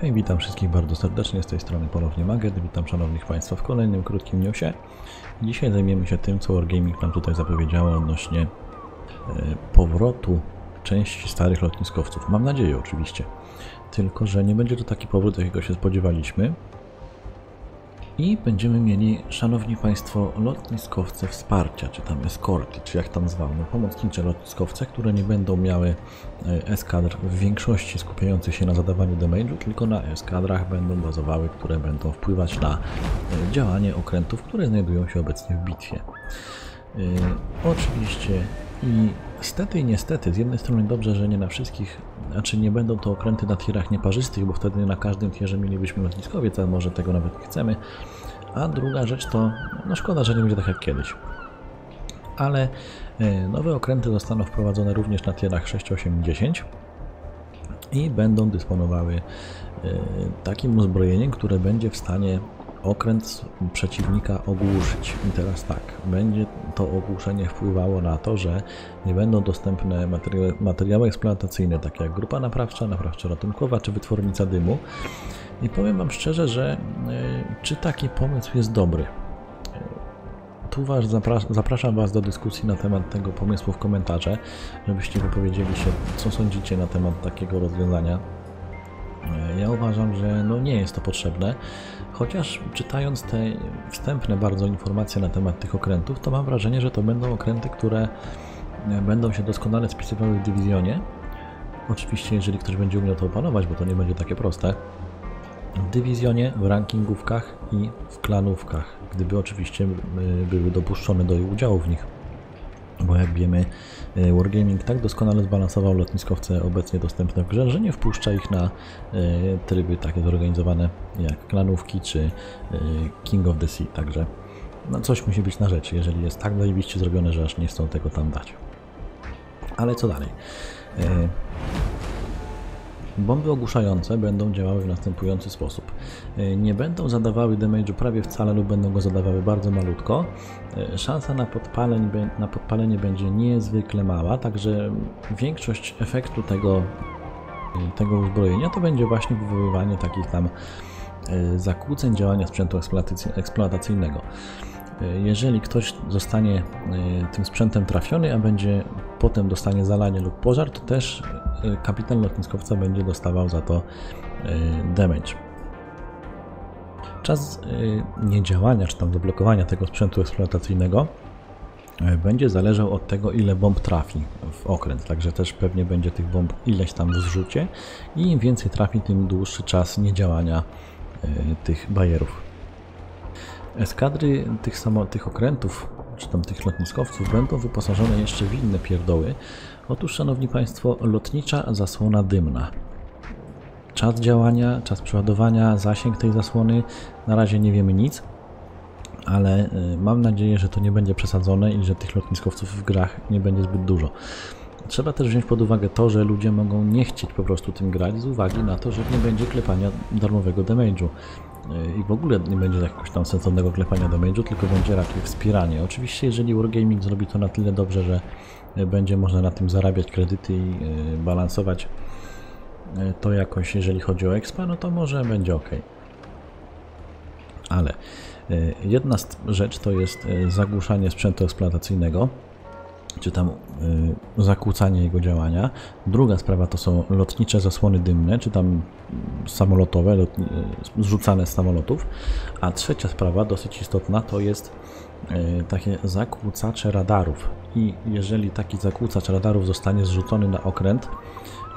Hej, witam wszystkich bardzo serdecznie, z tej strony ponownie Maged, witam szanownych Państwa w kolejnym krótkim newsie. Dzisiaj zajmiemy się tym, co Wargaming nam tutaj zapowiedziało odnośnie e, powrotu części starych lotniskowców. Mam nadzieję oczywiście, tylko że nie będzie to taki powrót, jakiego się spodziewaliśmy. I będziemy mieli, szanowni Państwo, lotniskowce wsparcia, czy tam eskorty, czy jak tam zwał, no pomocnicze lotniskowce, które nie będą miały e, eskadr w większości skupiających się na zadawaniu damage'u, tylko na eskadrach będą bazowały, które będą wpływać na e, działanie okrętów, które znajdują się obecnie w bitwie. E, Oczywiście i stety i niestety, z jednej strony dobrze, że nie na wszystkich, znaczy nie będą to okręty na tierach nieparzystych, bo wtedy na każdym tierze mielibyśmy lotniskowiec, a może tego nawet nie chcemy. A druga rzecz to, no szkoda, że nie będzie tak jak kiedyś. Ale e, nowe okręty zostaną wprowadzone również na tierach 6, 8 i 10 i będą dysponowały e, takim uzbrojeniem, które będzie w stanie okręt przeciwnika ogłuszyć. I teraz tak, będzie to ogłuszenie wpływało na to, że nie będą dostępne materiały, materiały eksploatacyjne, takie jak grupa naprawcza, naprawcza ratunkowa czy wytwornica dymu. I powiem Wam szczerze, że e, czy taki pomysł jest dobry? E, Tu was zapras- zapraszam Was do dyskusji na temat tego pomysłu w komentarze, żebyście wypowiedzieli się, co sądzicie na temat takiego rozwiązania. E, Ja uważam, że no nie jest to potrzebne, chociaż czytając te wstępne bardzo informacje na temat tych okrętów, to mam wrażenie, że to będą okręty, które e, będą się doskonale spisywały w dywizjonie. Oczywiście, jeżeli ktoś będzie umiał to opanować, bo to nie będzie takie proste. W dywizjonie, w rankingówkach i w klanówkach, gdyby oczywiście y, były dopuszczone do udziału w nich. Bo jak wiemy, y, Wargaming tak doskonale zbalansował lotniskowce obecnie dostępne w grze, że nie wpuszcza ich na y, tryby takie zorganizowane jak klanówki czy y, King of the Sea. Także no coś musi być na rzeczy, jeżeli jest tak zajebiście zrobione, że aż nie chcą tego tam dać. Ale co dalej? Bomby ogłuszające będą działały w następujący sposób. E, Nie będą zadawały damage'u prawie wcale lub będą go zadawały bardzo malutko. E, Szansa na, podpaleń, na podpalenie będzie niezwykle mała, także większość efektu tego, e, tego uzbrojenia to będzie właśnie wywoływanie takich tam zakłóceń działania sprzętu eksploatacy- eksploatacyjnego. Jeżeli ktoś zostanie tym sprzętem trafiony, a będzie potem dostanie zalanie lub pożar, to też kapitan lotniskowca będzie dostawał za to damage. Czas e, niedziałania czy tam zablokowania tego sprzętu eksploatacyjnego e, będzie zależał od tego, ile bomb trafi w okręt. Także też pewnie będzie tych bomb ileś tam w zrzucie i im więcej trafi, tym dłuższy czas niedziałania e, tych bajerów. Eskadry tych, samo, tych okrętów, czy tam tych lotniskowców będą wyposażone jeszcze w inne pierdoły. Otóż, szanowni państwo, lotnicza zasłona dymna. Czas działania, czas przeładowania, zasięg tej zasłony, na razie nie wiemy nic, ale y, mam nadzieję, że to nie będzie przesadzone i że tych lotniskowców w grach nie będzie zbyt dużo. Trzeba też wziąć pod uwagę to, że ludzie mogą nie chcieć po prostu tym grać z uwagi na to, że nie będzie klepania darmowego damage'u i w ogóle nie będzie jakiegoś tam sensownego klepania damage'u, tylko będzie raczej wspieranie. Oczywiście, jeżeli Wargaming zrobi to na tyle dobrze, że e, będzie można na tym zarabiać kredyty i balansować to jakoś, jeżeli chodzi o expa, no to może będzie ok. Ale e, jedna rzecz to jest e, zagłuszanie sprzętu eksploatacyjnego, czy tam zakłócanie jego działania. Druga sprawa to są lotnicze zasłony dymne, czy tam mm, samolotowe, zrzucane z samolotów. A trzecia sprawa, dosyć istotna, to jest takie zakłócacze radarów. I jeżeli taki zakłócacz radarów zostanie zrzucony na okręt,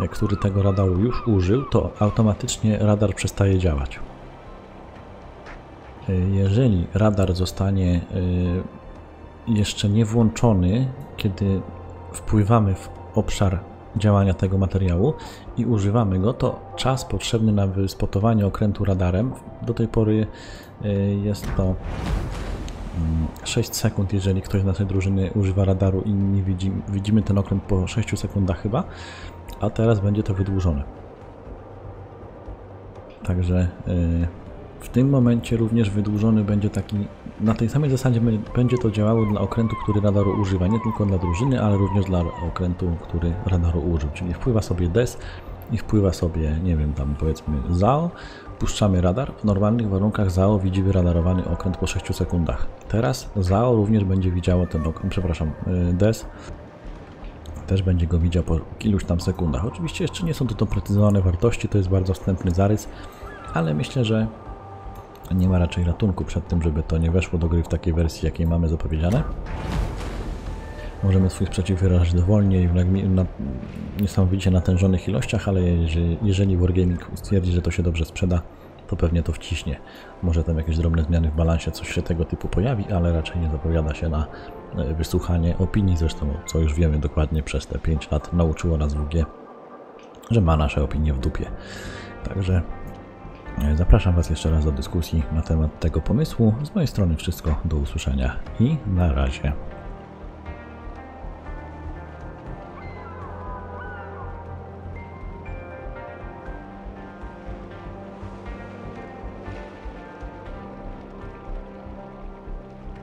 y, który tego radaru już użył, to automatycznie radar przestaje działać. Y, Jeżeli radar zostanie jeszcze nie włączony, kiedy wpływamy w obszar działania tego materiału i używamy go, to czas potrzebny na wyspotowanie okrętu radarem, do tej pory jest to 6 sekund, jeżeli ktoś z naszej drużyny używa radaru i nie widzi, widzimy ten okręt po 6 sekundach chyba, a teraz będzie to wydłużone. Także y, w tym momencie również wydłużony będzie taki, na tej samej zasadzie będzie to działało dla okrętu, który radaru używa, nie tylko dla drużyny, ale również dla okrętu, który radaru użył, czyli wpływa sobie DES i wpływa sobie, nie wiem, tam powiedzmy ZAO, puszczamy radar. W normalnych warunkach ZAO widzi wyradarowany okręt po 6 sekundach. Teraz ZAO również będzie widziało ten okręt, przepraszam, y, DES też będzie go widział po iluś tam sekundach. Oczywiście jeszcze nie są to doprecyzowane wartości, to jest bardzo wstępny zarys, ale myślę, że nie ma raczej ratunku przed tym, żeby to nie weszło do gry w takiej wersji, jakiej mamy zapowiedziane. Możemy swój sprzeciw wyrażać dowolnie i w na niesamowicie natężonych ilościach, ale jeżeli, jeżeli Wargaming stwierdzi, że to się dobrze sprzeda, to pewnie to wciśnie. Może tam jakieś drobne zmiany w balansie, coś się tego typu pojawi, ale raczej nie zapowiada się na e, wysłuchanie opinii. Zresztą, co już wiemy dokładnie przez te 5 lat, nauczyło nas WG, że ma nasze opinie w dupie. Także e, zapraszam Was jeszcze raz do dyskusji na temat tego pomysłu. Z mojej strony wszystko, do usłyszenia i na razie.